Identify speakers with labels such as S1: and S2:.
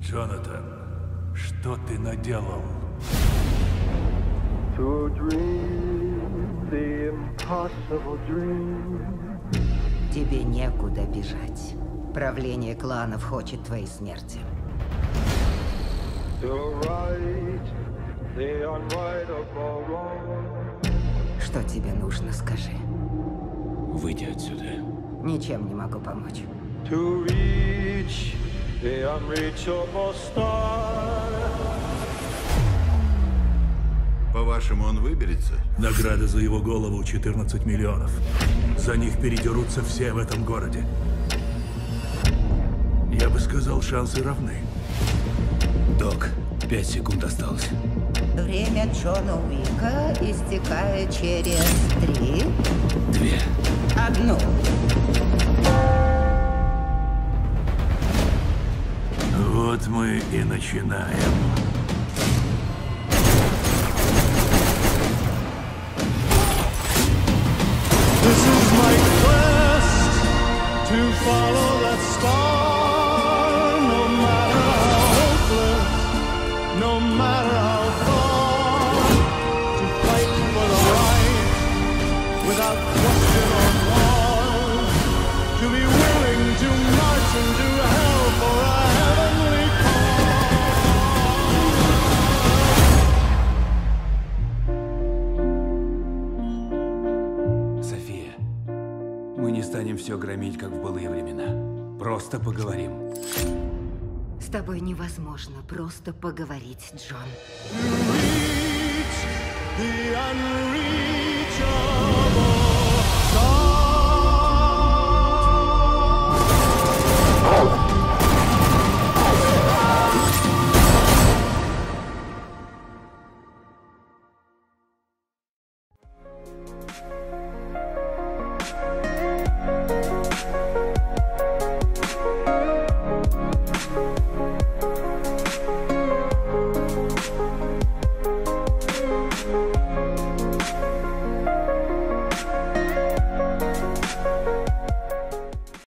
S1: Джонатан, что ты наделал?
S2: To dream the impossible dream.
S3: Тебе некуда бежать. Правление кланов хочет твоей смерти. Что тебе нужно, скажи.
S4: Выйди отсюда.
S3: Ничем не могу помочь.
S2: To reach the unreachable star.
S5: По-вашему, он выберется?
S1: Награда за его голову 14 миллионов. За них передерутся все в этом городе. Я бы сказал, шансы равны.
S4: Док, пять секунд осталось.
S3: Время Джона Уика истекает через три,
S4: Две.
S3: одну.
S1: Вот мы и начинаем.
S6: This is my quest to follow
S4: мы не станем все громить, как в былые времена. Просто поговорим.
S3: С тобой невозможно просто поговорить, Джон.